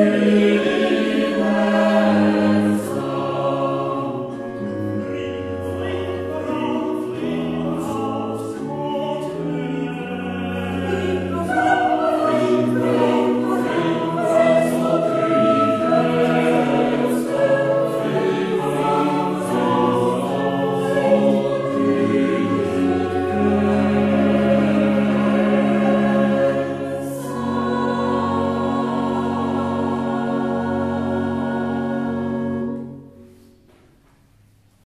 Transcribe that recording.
Amen.